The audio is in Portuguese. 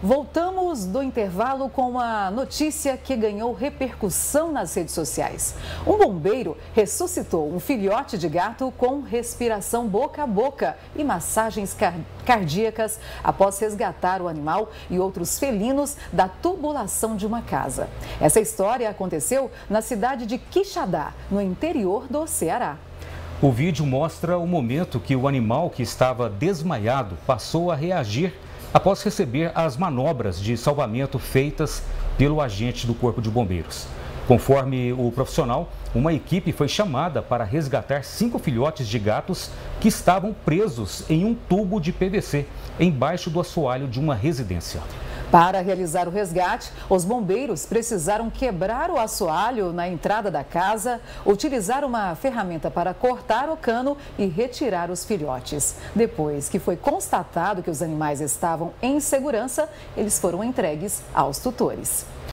Voltamos do intervalo com uma notícia que ganhou repercussão nas redes sociais. Um bombeiro ressuscitou um filhote de gato com respiração boca a boca e massagens cardíacas após resgatar o animal e outros felinos da tubulação de uma casa. Essa história aconteceu na cidade de Quixadá, no interior do Ceará. O vídeo mostra o momento que o animal que estava desmaiado passou a reagir após receber as manobras de salvamento feitas pelo agente do Corpo de Bombeiros. Conforme o profissional, uma equipe foi chamada para resgatar cinco filhotes de gatos que estavam presos em um tubo de PVC embaixo do assoalho de uma residência. Para realizar o resgate, os bombeiros precisaram quebrar o assoalho na entrada da casa, utilizar uma ferramenta para cortar o cano e retirar os filhotes. Depois que foi constatado que os animais estavam em segurança, eles foram entregues aos tutores.